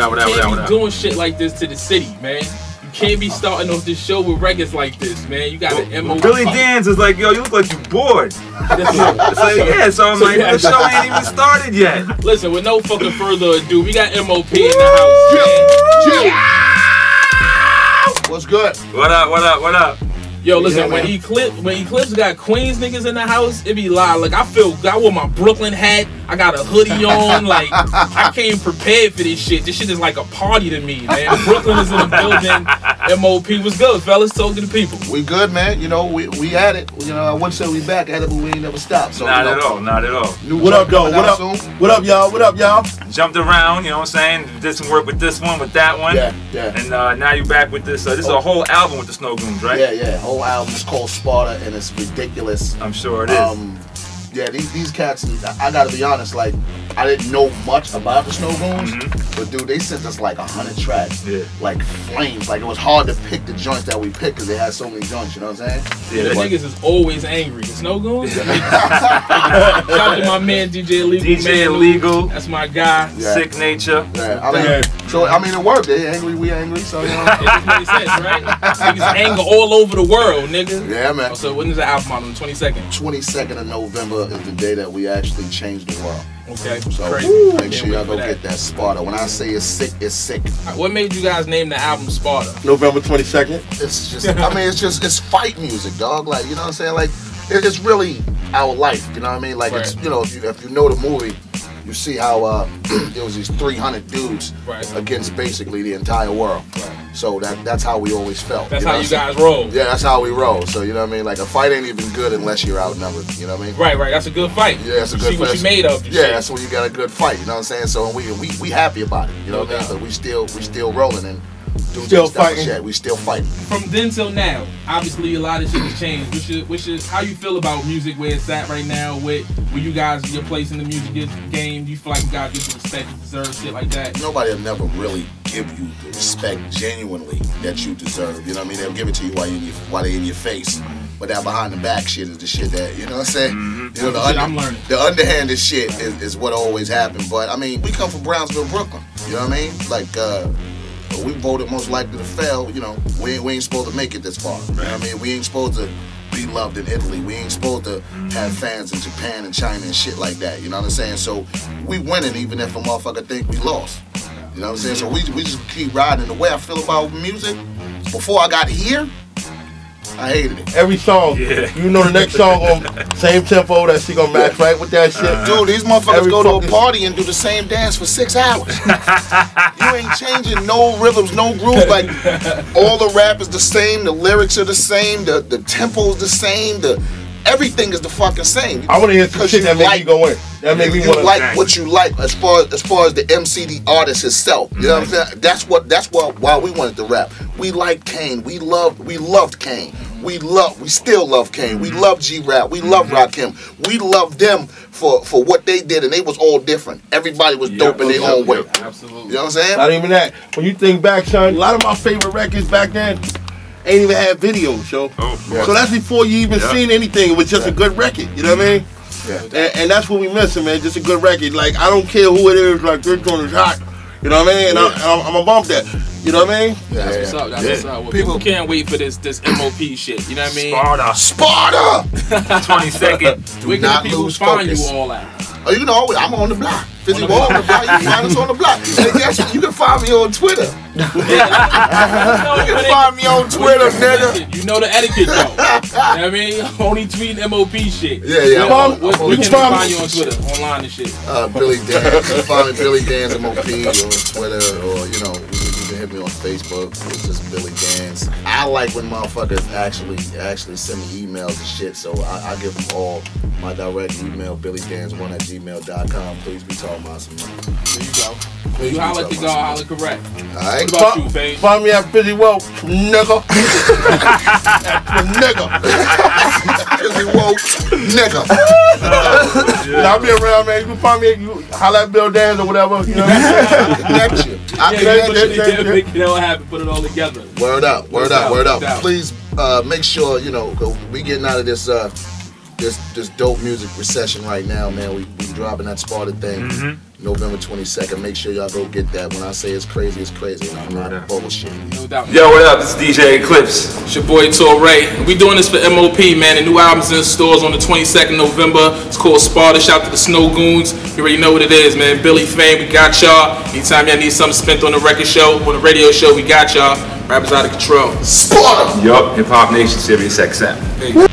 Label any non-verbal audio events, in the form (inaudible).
What up, what up, what up, what up, what up, You can't be doing shit like this to the city, man. You can't be starting off this show with records like this, man. You got an MO. Billy Danze is like, yo, you look like you bored. That's (laughs) it. It's like, yeah, so I'm like, the show ain't even started yet. (laughs) Listen, with no fucking further ado, we got MOP in the house, man. What's good? What up, what up, what up? Yo, listen, Yeah, when. Eclipse when Eclipse got Queens niggas in the house, it be live. Like I feel I wore my Brooklyn hat, I got a hoodie on, like I came prepared for this shit. This shit is like a party to me, man. Brooklyn is in the building. MOP was good, fellas. Talk to the people. We good, man. You know, we we at it. You know, I wouldn't say we back at it, but we ain't never stopped. So Not you know, at all, not at all. New What up, joint though? coming What up? Soon. What up, y'all? What up, y'all? Jumped around, you know what I'm saying? Did some work with this one, with that one. Yeah, yeah. And uh, now you back with this. Uh, this is a whole album with the Snowgoons, right? Yeah, yeah. Whole album is called Sparta, and it's ridiculous. I'm sure it is. Um, yeah, these these cats. I, I gotta be honest. Like, I didn't know much about the Snow Goons, mm-hmm. but dude, they sent us like a hundred tracks. Yeah. like flames. Like it was hard to pick the joints that we picked because they had so many joints. You know what I'm saying? yeah, The that- niggas is always angry. It's no goons. (laughs) Shout out to my man DJ Illegal. DJ man. Illegal, That's my guy. Yeah. Sicknature. Yeah, I mean, Yeah. so I mean, it worked. They angry, we angry. So you know. It just makes sense, right? Niggas anger all over the world, nigga. yeah, man. Oh, so when is the album out on the 22nd? 22nd of November is the day that we actually change the world. Okay, So crazy. make sure y'all wait go for get that Sparta. When I say it's sick, it's sick. What made you guys name the album Sparta? November 22nd. It's just, I mean, it's just, it's fight music, dog. Like, you know what I'm saying? Like, it- it's really our life. You know what I mean? Like, it's, you know, if you, if you know the movie, you see how uh, (clears throat) there was these 300 dudes Right. against basically the entire world. Right. So that that's how we always felt. That's know how you guys roll. Yeah, that's how we roll. So you know what I mean? Like a fight ain't even good unless you're outnumbered. You know what I mean? Right, right. That's a good fight. Yeah, that's a You good See what fight. you made of. Yeah, shit. that's when you got a good fight. You know what I'm saying? So we we we happy about it. You know No what I mean? But we still we still rolling and doing Still this type of fighting. Shit. We still fighting. From then till now, obviously a lot of shit has changed. Which is, which is how you feel about music where it's at right now. With where you guys your place in the music game. Do you feel like you guys get the respect you deserve, shit like that? Nobody will never really give you the respect genuinely that you deserve. You know what I mean? They'll give it to you while you in your, while they in your face. But that behind the back shit is the shit that you know what I'm saying. You know the, Shit under, I'm learning. the underhanded shit is, is what always happened. But I mean, we come from Brownsville, Brooklyn. You know what I mean? Like uh, we voted most likely to fail. You know, we ain't, we ain't supposed to make it this far. You know I mean? We ain't supposed to be loved in Italy. We ain't supposed to have fans in Japan and China and shit like that. You know what I'm saying? So we winning even if a motherfucker think we lost. You know what I'm saying? So we, we just keep riding. The way I feel about music, before I got here, I hated it. Every song, Yeah. you know the next song on same tempo that she gonna match right with that shit. Uh-huh. Dude, these motherfuckers Every go to a party and do the same dance for six hours. (laughs) you ain't changing no rhythms, no grooves. Like all the rap is the same, the lyrics are the same, the the tempo's the same, the everything is the fucking same. I wanna hear some 'Cause shit you that make like- me go in. That make me you wanna like what you like as far as far as the MC, the artist itself. You know what I'm saying? That's what that's what why we wanted to rap. We like Kane. We loved we loved Kane. We love we still love Kane. Mm-hmm. We love G Rap. We love Rakim. We love them for for what they did and they was all different. Everybody was dope in their Yep, own way. yep. Absolutely. You know what I'm saying? Not even that. When you think back, son, a lot of my favorite records back then ain't even had videos, yo. Oh, Yeah. So that's before you even Yeah. seen anything. It was just a good record. You know what I mean? Yeah. And, and that's what we missing, man. Just a good record. Like I don't care who it is. Like this one is hot. You know what I mean? And I, I'm, I'm gonna bump that. You know what I mean? Yeah, That's what's up. That's Yeah. what's up. Well, people, People- can't wait for this this MOP shit. You know what I mean? Sparta, Sparta! (laughs) 22nd. Where can not the people lose find focus. you all at? Oh, you know, I'm on the block. Fizzy On the Wall on block. the block. You can find us on the block. (laughs) And guess what? You can find me on Twitter. (laughs) You can find me on Twitter, nigga. You know the etiquette, though. you know what I mean? Only tweeting MOP shit. Yeah, yeah. Where, I'm- where, I'm where can Twitter. they find you on Twitter, online and shit? Uh, Billy Dan. You can find me Billy Danze MOP on Twitter or, you know, can hit me on Facebook. It's just Billy Danze. I like when motherfuckers actually actually send me emails and shit, so I, I give them all my direct email, billydans1 at gmail.com. Please be talking about some money. There you go. Please You be holler at about guy, holler correct. All right? What about you, Fade? Find me at Fizzy Well, nigga. (laughs) nigga. Fizzy Womack, nigga. (laughs) Now, I'll be around, man. You can find me. You holla at Bill Dance or whatever. You know what I'm saying? (laughs) Connect you. I Yeah, connect put you. it together, make it all happen, put it all together. Word up, word No up, doubt, word no up. doubt. Please uh, make sure, you know, we getting out of this uh, this this dope music recession right now, man. We we dropping that Sparta thing. November 22nd. Make sure y'all go get that. When I say it's crazy, it's crazy. And I'm not Yeah. bullshitting. No doubt. Yo, what up? This is DJ Eclipse. It's your boy Torae. We doing this for MOP, man. The new album's in stores on the 22nd November. It's called Sparta. Shout out to the Snowgoons. You already know what it is, man. Billy Fame, we got y'all. Anytime y'all need something spent on the record show, on the radio show, we got y'all. Rap Is Outta Control. Sparta! Yup, Hip Hop Nation, Sirius XM. Peace.